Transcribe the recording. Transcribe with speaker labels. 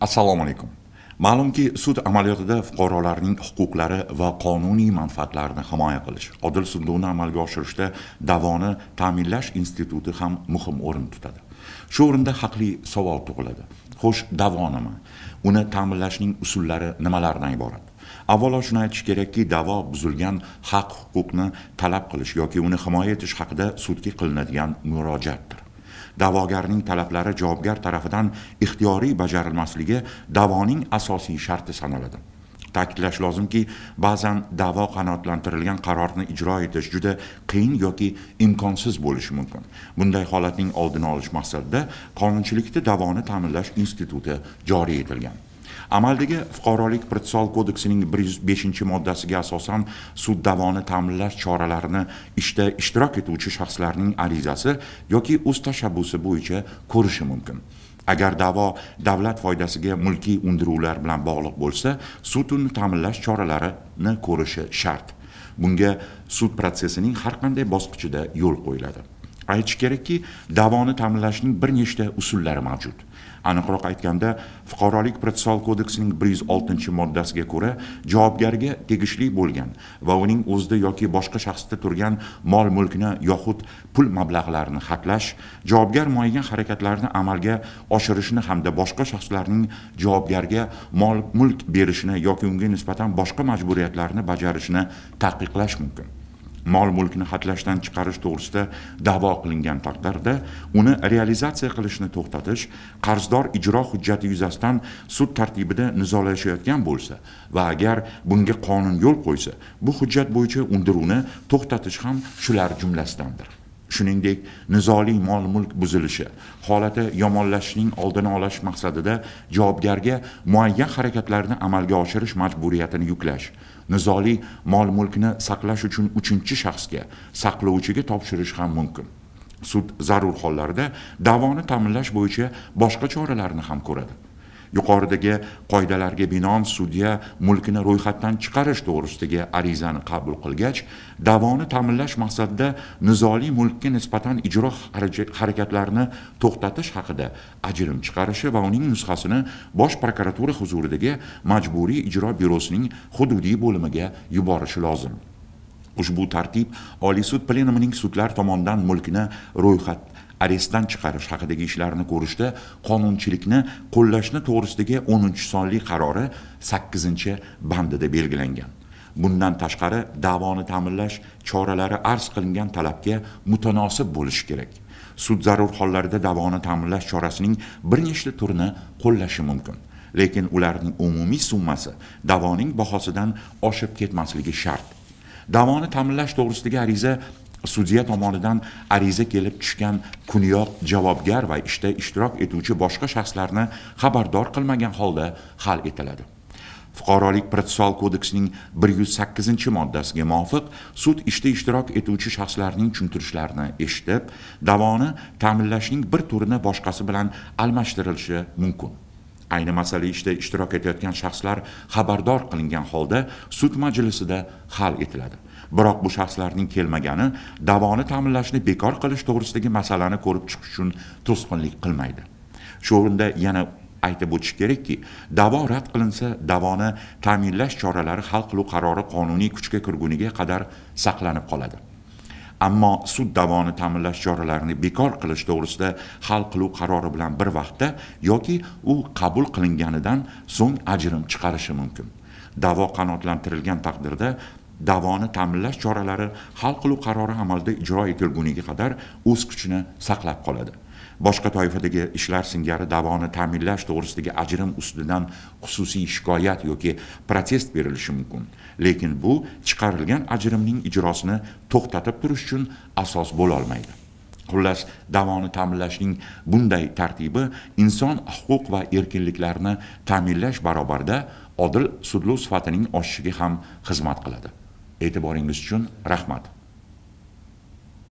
Speaker 1: assalomu alaykum. Ma'lumki sud amaliyotida fuqarolarning huquqlari va qonuniy manfaatlarini himoya qilish odil sudlovni amalga oshirishda davoni ta'minlash instituti ham muhim o'rin tutadi. Shu o'rinda haqli savol tug'iladi. Xo'sh davo nima uni ta'minlashning usullari nimalardan iborat? Avvalo shuni aytish kerakki davo buzilgan haq huquqni talab qilish yoki uni himoya etish haqida sudga qilinadigan murojaatdir. Da'vogarning talablari javobgar tarafidan ixtiyoriy bajarilmasligi da'voning asosiy sharti sanaladi. Ta'kidlash lozimki ba'zan da'vo qanoatlantirilgan qarorni ijro etish juda qiyin yoki imkonsiz bo'lishi mumkin. Bunday holatning oldini olish maqsadida qonunchilikda da'voni ta'minlash instituti joriy etilgan. Amaldagi fuqarolik protsessual kodeksining bir yuz beshinchi moddasiga asosan sud davoni ta'minlash choralarini ishda ishtirok etuvchi shaxslarning arizasi yoki o'z tashabbusi bo'yicha ko'rishi mumkin. Agar da'vo davlat foydasiga mulkiy undiruvlar bilan bog'liq bo'lsa sud uni ta'minlash choralarini ko'rishi shart. Bunga sud protsessining har qanday bosqichida yo'l qo'yiladi. Aytish kerakki da'voni ta'minlashning bir nechta usullari mavjud. Aniqroq aytganda fuqarolik protsessual kodeksining bir yuz oltinchi moddasiga ko'ra javobgarga tegishli bo'lgan va uning o'zida yoki boshqa shaxsda turgan mol mulkni yoxud pul mablag'larini xatlash javobgar muayyan harakatlarni amalga oshirishni hamda boshqa shaxslarning javobgarga mol mulk berishini yoki unga nisbatan boshqa majburiyatlarni bajarishni taqiqlash mumkin. Mol mulkni xatlashdan chiqarish to'g'risida da'vo qilingan taqdirda uni realizatsiya qilishni to'xtatish qarzdor ijro hujjati yuzasidan sud tartibida nizolashayotgan bo'lsa va agar bunga qonun yo'l qo'ysa bu hujjat bo'yicha undiruvni to'xtatish ham shular jumlasidandir. Shuningdek nizoli mol mulk buzilishi holati yomonlashishning oldini olish maqsadida javobgarga muayyan harakatlarni amalga oshirish majburiyatini yuklash nizoli mol mulkni saqlash uchun uchinchi shaxsga saqlovchiga topshirish ham mumkin. Sud zarur hollarda da'voni ta'minlash bo'yicha boshqa choralarni ham ko'radi. Yuqoridagi qoidalarga binoan sudya mulkini ro'yxatdan chiqarish to'g'risidagi arizani qabul qilgach da'voni ta'minlash maqsadida nizoli mulkka nisbatan ijro harakatlarini to'xtatish haqida ajrim chiqarishi va uning nusxasini bosh prokuratura huzuridagi majburiy ijro byurosining hududiy bo'limiga yuborishi lozim. Ushbu tartib oliy sud plenumining sudlar tomonidan mulkni ro'yxat arestdan chiqarish haqidagi ishlarni ko'rishda qonunchilikni qo'llashni to'g'risidagi o'ninchi sonli qarori sakkizinchi bandida belgilangan. Bundan tashqari da'voni ta'minlash choralari arz qilingan talabga mutanosib bo'lishi kerak. Sud zarur hollarda da'voni ta'minlash chorasining bir nechta turini qo'llashi mumkin lekin ularning umumiy summasi da'voning bahosidan oshib ketmasligi shart. Da'voni ta'minlash to'g'risidagi ariza sudya tomonidan ariza kelib tushgan kuniyoq javobgar va ishda ishtirok etuvchi boshqa shaxslarni xabardor qilmagan holda hal etiladi. Fuqarolik protsessual kodeksining bir yuz sakkizinchi moddasiga muvofiq sud ishda ishtirok etuvchi shaxslarning tushuntirishlarini eshitib davoni ta'minlashning bir turini boshqasi bilan almashtirilishi mumkin. Ayni masala ishda ishtirok etayotgan shaxslar xabardor qilingan holda sud majlisida hal etiladi. Biroq bu shaxslarning kelmagani davoni ta'minlashni bekor qilish to'g'risidagi masalani ko'rib chiqish uchun to'sqinlik qilmaydi. Shu o'rinda yana aytib o'tish kerakki da'vo rad qilinsa davoni ta'minlash choralari hal qiluv qarori qonuniy kuchga kirguniga qadar saqlanib qoladi. Ammo sud davoni ta'minlash choralarini bekor qilish to'g'risida hal qiluv qarori bilan bir vaqtda yoki u qabul qilinganidan so'ng ajrim chiqarishi mumkin. Da'vo qanoatlantirilgan taqdirda da'voni ta'minlash choralari hal qiluv qarori amalda ijro etilguniga qadar o'z kuchini saqlab qoladi. Boshqa toifadagi ishlar singari da'voni ta'minlash to'g'risidagi ajrim ustidan xususiy shikoyat yoki protest berilishi mumkin. Lekin bu chiqarilgan ajrimning ijrosini to'xtatib turish uchun asos bo'lolmaydi. Xullas da'voni ta'minlashning bunday tartibi inson huquq va erkinliklarini ta'minlash barobarida odil sudlov sifatining oshishiga ham xizmat qiladi. E'tiboringiz uchun rahmat.